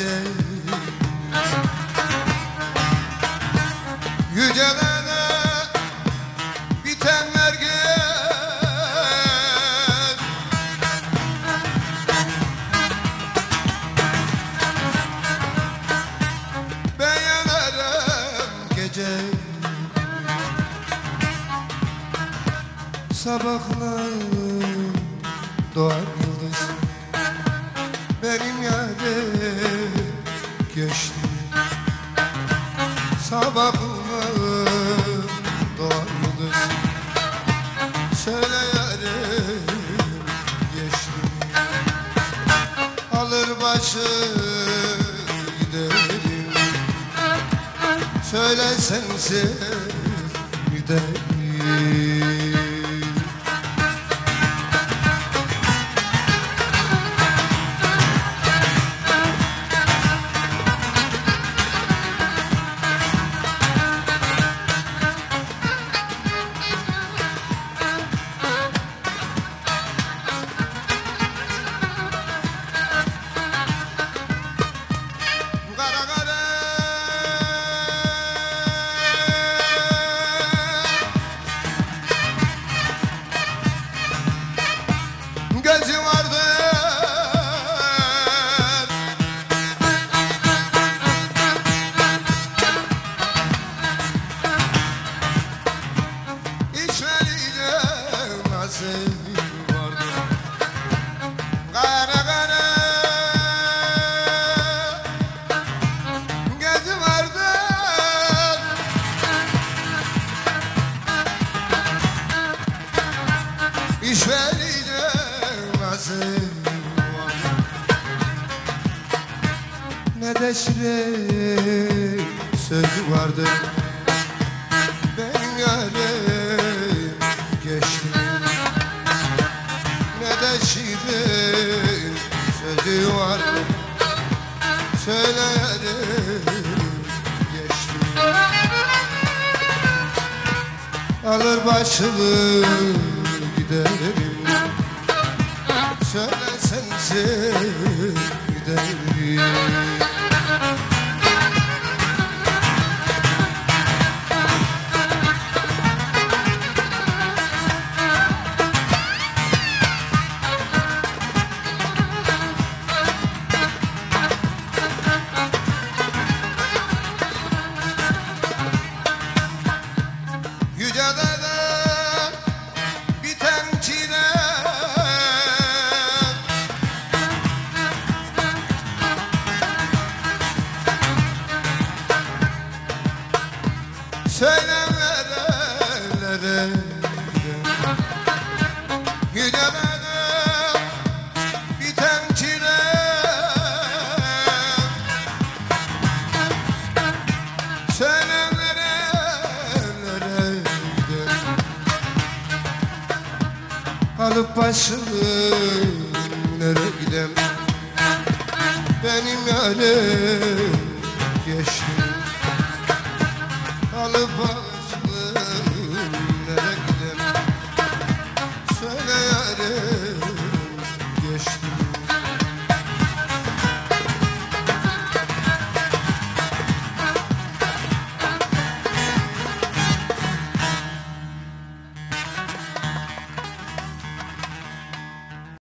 gece. Yücelere bitenler geç Beğenirim gece. Sabahlar doğar Alır başı giderim. Söyle sensiz giderim Nasıl vardı Ne de şirin sözü vardı. Benim yarim geçti Ne de şirin sözü vardı. Söyleyelim geçti Alır başımı giderim Söyle nerelere biten çile Söyle Alıp başımı nereye gidem? Benim yarim geçti Alıp